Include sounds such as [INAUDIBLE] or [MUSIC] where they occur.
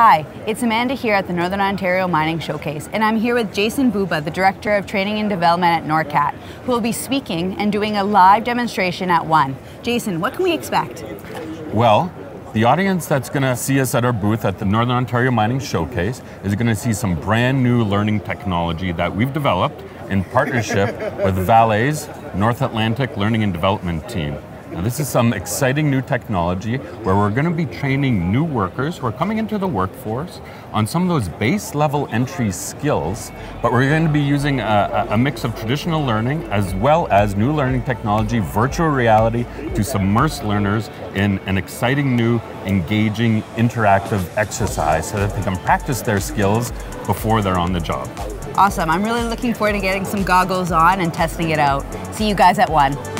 Hi, it's Amanda here at the Northern Ontario Mining Showcase, and I'm here with Jason Buba, the Director of Training and Development at NORCAT, who will be speaking and doing a live demonstration at 1. Jason, what can we expect? Well, the audience that's going to see us at our booth at the Northern Ontario Mining Showcase is going to see some brand new learning technology that we've developed in partnership [LAUGHS] with Vale's North Atlantic Learning and Development Team. Now, this is some exciting new technology where we're going to be training new workers who are coming into the workforce on some of those base level entry skills, but we're going to be using a, a mix of traditional learning as well as new learning technology, virtual reality, to submerge learners in an exciting new, engaging, interactive exercise so that they can practice their skills before they're on the job. Awesome. I'm really looking forward to getting some goggles on and testing it out. See you guys at 1.